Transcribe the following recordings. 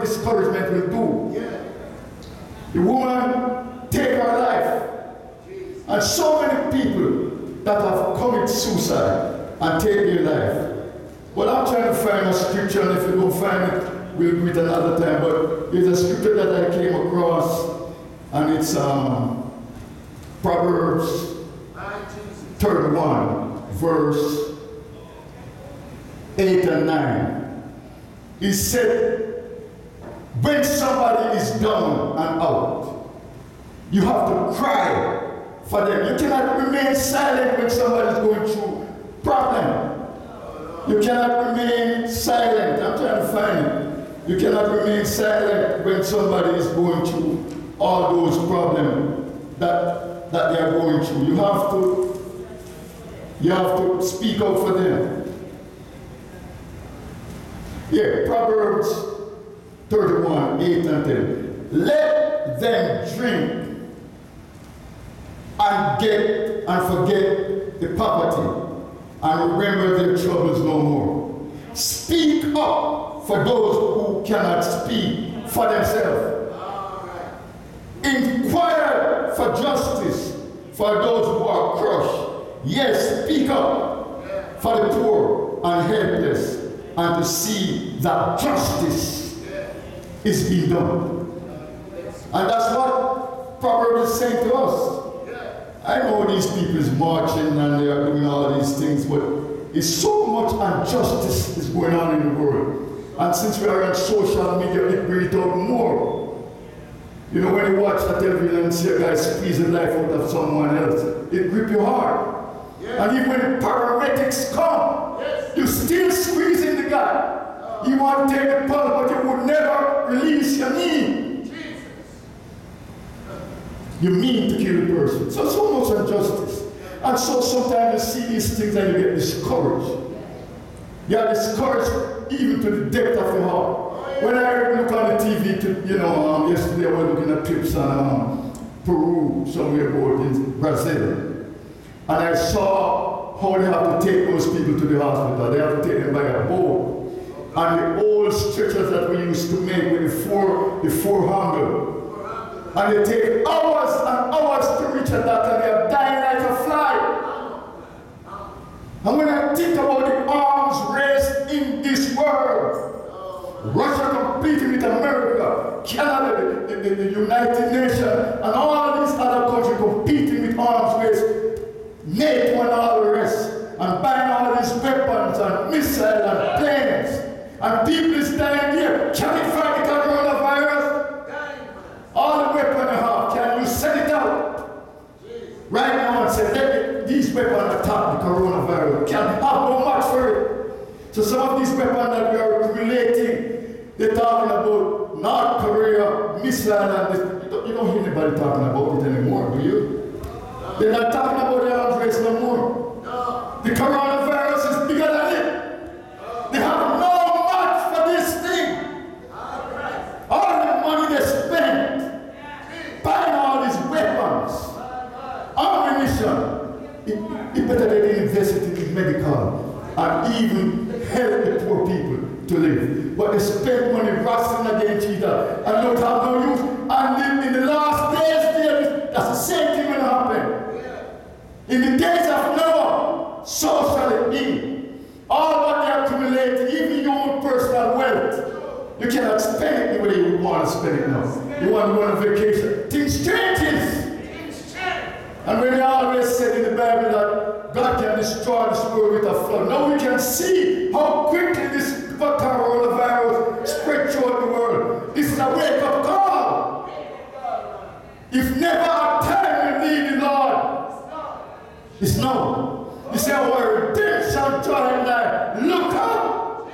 discouragement will do. The woman take her life. And so many people that have committed suicide and take their life. Well, I'm trying to find a scripture, and if you don't find it, we'll do it another time. But there's a scripture that I came across, and it's um, Proverbs 31, verse 8 and 9. He said, when somebody is down and out, you have to cry for them. You cannot remain silent when somebody is going through problem. You cannot remain silent. I'm trying to find it. You cannot remain silent when somebody is going through all those problems that, that they are going through. You have to you have to speak out for them. Yeah, Proverbs 31, 8 and 10. Let them drink and get and forget the poverty and remember their troubles no more. Speak up for those who cannot speak for themselves. Inquire for justice for those who are crushed. Yes, speak up for the poor and helpless and to see that justice is being done. And that's what Proverbs is saying to us. I know these people is marching and they are doing all these things, but it's so much injustice is going on in the world. And since we are on social media, it brings out more. You know, when you watch the television and see a guy squeezing life out of someone else, it grips your heart. And even when paramedics come, yes. you still squeezing the guy. You want to take the pulse, but you would never release your knee. You mean to kill a person. So, so much injustice. And so sometimes you see these things and you get discouraged. You are discouraged even to the depth of your heart. When I look on the TV, to, you know, um, yesterday I was looking at clips on um, Peru, somewhere about in Brazil. And I saw how they have to take those people to the hospital. They have to take them by a boat. And the old stretchers that we used to make with the four, the four handle, and they take hours and hours to reach a doctor. They are dying like a fly. And when I think about the arms race in this world, Russia competing with America, Canada, the, the, the United Nations, and all these other countries competing with arms race, NATO and all the rest, and buying all these weapons and missiles and planes. And people is dying here. Can we fight the coronavirus? All the weapons you have, can you send it out? Right now and say, let these weapons attack the coronavirus. Can have no match for it. So some of these weapons that we are relating, they're talking about North Korea, missile, and. You don't, you don't hear anybody talking about it anymore, do you? They're not talking about the arms race no more. The coronavirus is bigger than it. They have no match for this thing. All the money they spend buying all these weapons, ammunition, it, it better they invest it in medical and even help the poor people to live. But they spend money wrestling against each other and don't have no use. And in, in the last days, there, that's the same thing will happen. In the days of Noah, so shall it be. All what they accumulate, even your own personal wealth, you cannot spend it the way you want to spend it now. You want to go on a vacation. Things changes. And when they always said in the Bible that God can destroy this world with a flood, now we can see how quickly this coronavirus spread throughout the world. This is a wake-up call. If never a time you need the Lord, it's now. You say, our redemption drawing nigh. Look up.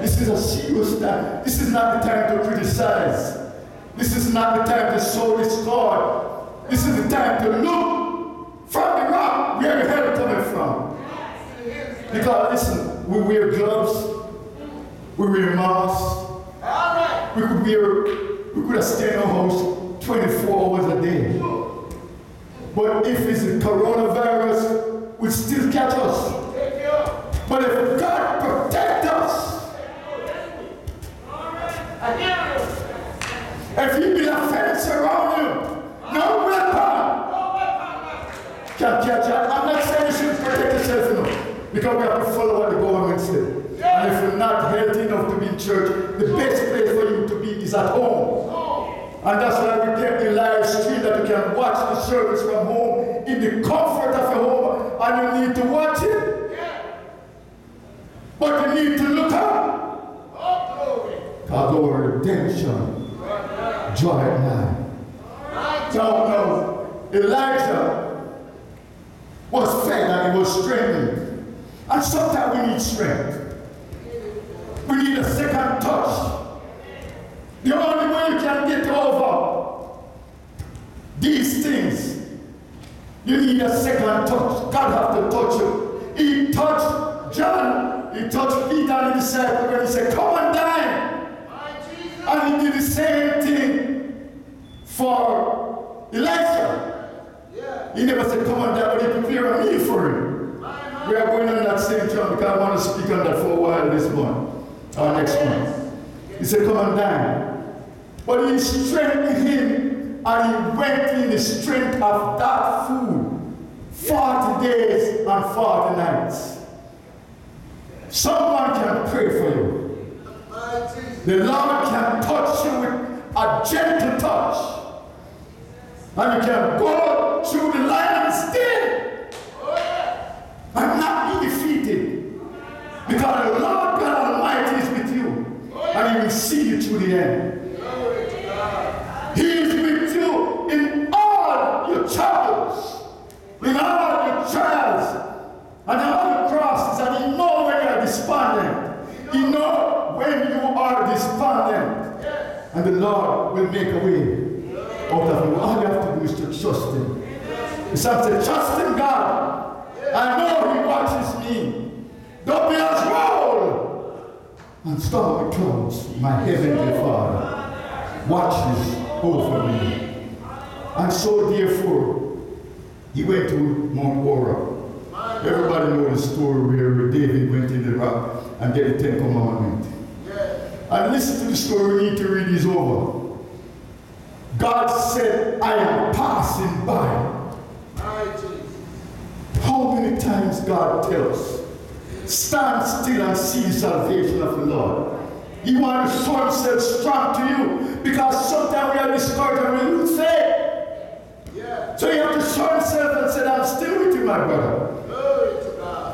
This is a serious time. This is not the time to criticize. This is not the time to sow discord. This is the time to look from the rock where help. Because listen, we wear gloves, we wear masks, we could wear, we could have stayed our house 24 hours a day. But if it's coronavirus, will still catch us. But if God protect us, If he build a fence around you, no weapon can catch you. I'm not saying you should protect yourself, you know, because we have to follow what the government says. And if you're not healthy enough to be in church, the best place for you to be is at home. And that's why we get the live stream that you can watch the service from home in the comfort of your home. And you need to watch it. But you need to look up. God, our redemption, joy at night. No, no. Elijah was fed and he was strengthened. And sometimes we need strength. We need a second touch. The only way you can get over these things, you need a second touch. God have to touch you. He touched John, he touched Peter and the disciples when he said, Come and dine. And he did the same thing for Elijah. He never said, Come and dine, but he prepared a meal for him. We are going on that same John because I want to speak on that for a while this month, or next month. He said, Come and dine. But he strengthened him and he went in the strength of that food 40 days and 40 nights. Someone can pray for you. The Lord can touch you with a gentle touch. And you can go through the lion's den and not be defeated. Because the Lord God Almighty is with you. And he will see you to the end. He is with you in all your troubles, in all your trials, and all your crosses, and He knows when you are despondent. He knows when you are despondent. And the Lord will make a way out of you. All you have to do is to trust Him. The psalm said, trust in God. I know He watches me. Don't be as roll and storm the my heavenly Father watches over me. And so, therefore, he went to Mount Horeb. Everybody knows the story where David went in the rock and get the Ten Commandments. And listen to the story we need to read this over. God said, I am passing by. How many times God tells, stand still and see the salvation of the Lord. He wants to show himself strong to you because sometimes we are discouraged and we lose faith. Yeah. So you have to show himself and say, I'm still with you, my brother.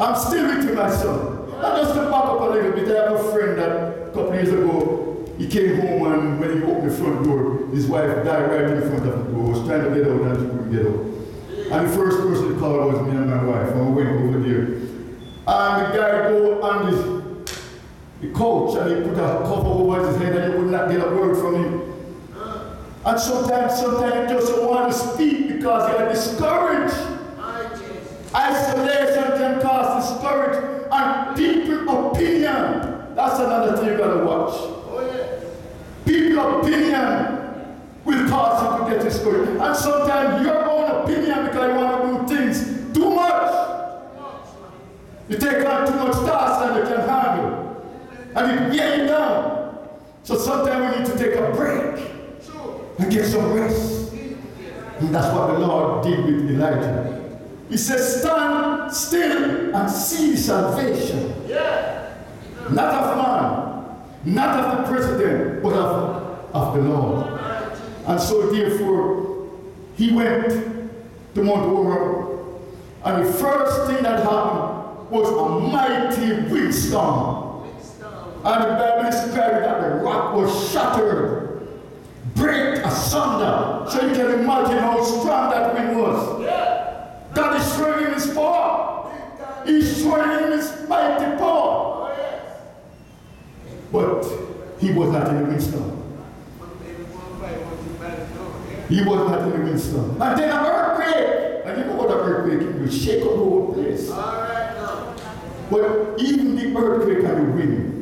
I'm still with you, my son. Yeah. And just to back up a little bit, I have a friend that a couple years ago, he came home and when he opened the front door, his wife died right in front of the door. was trying to get out and she couldn't get out. And the first person to call was me and my wife. And we went over there. And the guy go on this the coach and he put a cover over his head and he would not get a word from him. And sometimes, sometimes he doesn't want to speak because you are discouraged. Isolation can cause discouragement and people opinion. That's another thing you gotta watch. Oh, people opinion will cause you to get discouraged. And sometimes your own opinion because you want to do things. You take on too much tasks than you can handle and it wear you down. So sometimes we need to take a break and get some rest. And that's what the Lord did with Elijah. He says, stand still and see salvation. Not of man, not of the president, but of, of the Lord. And so therefore, he went to Mount Horeb, and the first thing that happened was a mighty windstorm. And the Bible describes that the rock was shattered, break asunder. So you can imagine how strong that wind was. Yeah. God is showing his power. He's showing his mighty power. But he was not in the windstorm. He was not in the windstorm. And then an earthquake. And you know what an earthquake is? will shake up the whole place. But even the earthquake and the wind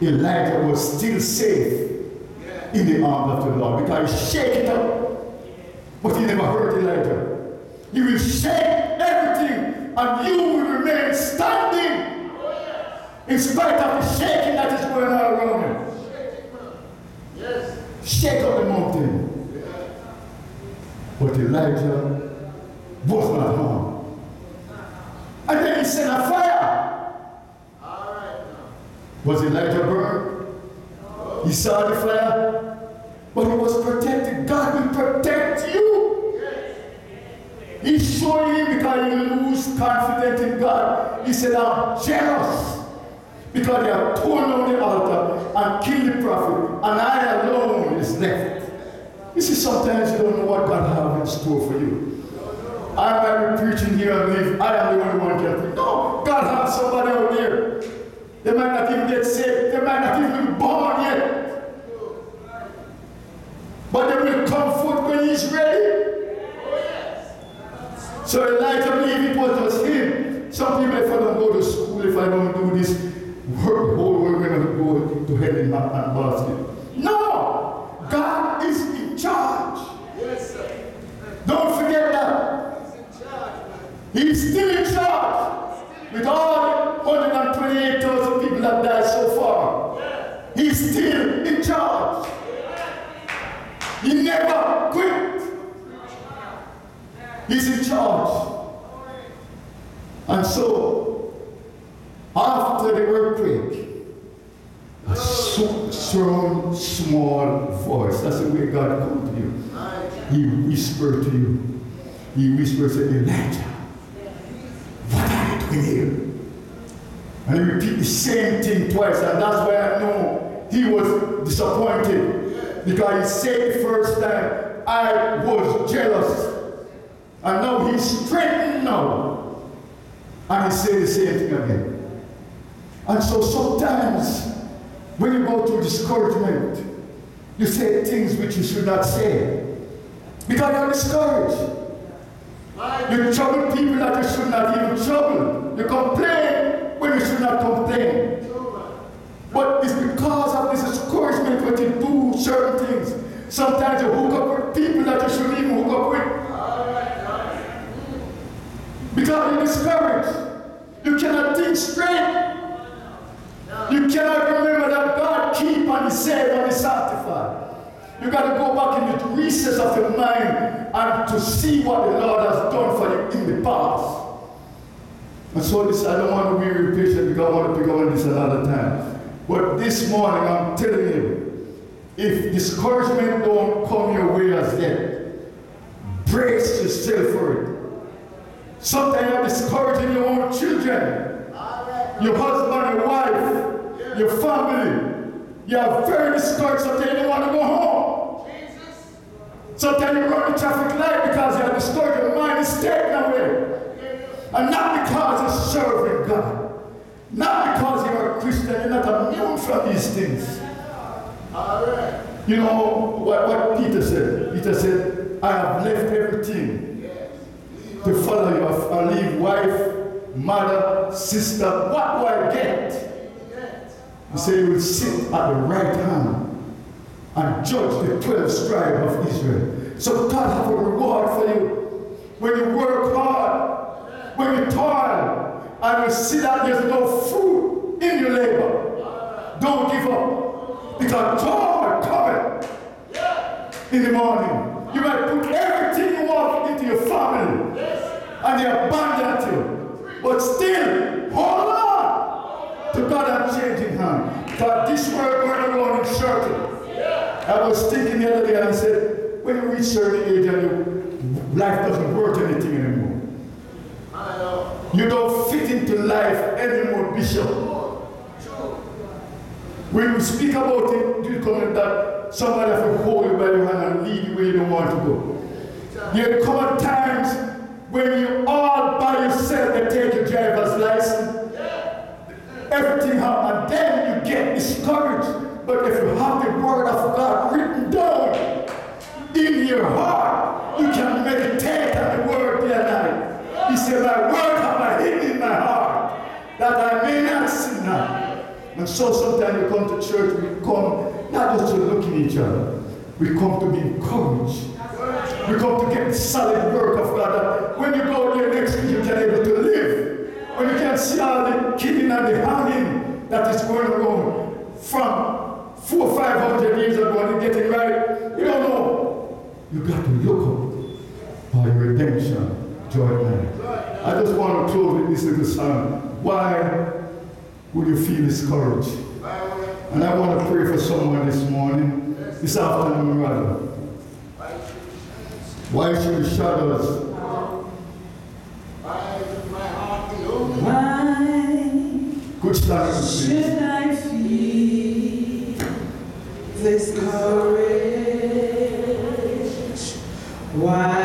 Elijah was still safe in the arms of the Lord because he shake it up. But he never hurt Elijah. He will shake everything and you will remain standing in spite of the shaking that is going on around you. Yes. Shake up the mountain. But Elijah was not harmed. And then he a fire. Was Elijah burned? He saw the fire, but he was protected. God will protect you. He's showing him because he lose confidence in God. He said, I'm jealous because they have torn down the altar and killed the prophet, and I alone is left. You see, sometimes you don't know what God has in store for you. I might be preaching here and believe I am the only one can. No, God has somebody out there. They might not even get saved. They might not even be born yet. But they will come forth when he's ready. So Elijah believed it was just him. Some people, if I don't go to school, if I don't do this, work, whole world going to go to hell in my basket. No! God is in charge. Yes, sir. Don't forget that. He's still in charge. With all the 128,000 people that died so far, he's still in charge. He never quit. He's in charge. And so, after the earthquake, a so- strong, small voice, that's the way God comes to you. He whispered to you. He whispered to Elijah, what are you doing here? And he repeat the same thing twice, and that's why I know he was disappointed. Because he said the first time, I was jealous. And now he's straightened now. And he said the same thing again. And so sometimes when you go through discouragement, you say things which you should not say. Because you're discouraged. You trouble people that you should not even trouble. You complain should not complain. But it's because of this discouragement when you do certain things. Sometimes you hook up with people that you shouldn't even hook up with. Because you're discouraged. You cannot think straight. You cannot remember that God keep and He save and He sanctify. You got to go back in the recess of your mind and to see what the Lord has done for you in the past. And so this, I don't want to be repatient because I want to pick on this another time. But this morning, I'm telling you, if discouragement don't come your way as yet, brace yourself for it. Sometimes you're discouraging your own children, your husband, your wife, your family. You are very discouraged. Sometimes you don't want to go home. Sometimes you run the traffic light because you are discouraged. Your mind is taken away. And not because you're serving God. Not because you're a Christian. You're not immune from these things. You know what, what Peter said? Peter said, I have left everything to follow you. I uh, leave wife, mother, sister. What do I get? He said, You will sit at the right hand and judge the 12 tribes of Israel. So God have a reward for you. When you work hard, when you toil, and you see that there's no fruit in your labor, don't give up. Because joy coming in the morning. You might put everything you want into your family, and they abandon you. But still, hold on to God unchanging hand. Because this world going around in circle. I was thinking the other day and I said, when you reach certain age and your life doesn't worth anything anymore. You don't fit into life anymore, Bishop. When you speak about it, you come that somebody to hold you by your hand and lead you where you don't want to go. There come times when you all by yourself and take your driver's license. Everything happens, and then you get discouraged. But if you have the word of God written down in your heart, So sometimes we come to church, we come not just to look at each other, we come to be encouraged. We come to get solid work of God. When you go there next week, you can able to live. When you can see all the killing and the hanging that is going on from four, five hundred years ago and getting right, you don't know. You got to look up for your redemption, Jordan. I just want to close with this little song. Why would you feel discouraged? And I want to pray for someone this morning, this afternoon rather. Why should the shadows Why Good start, should I feel this courage? Why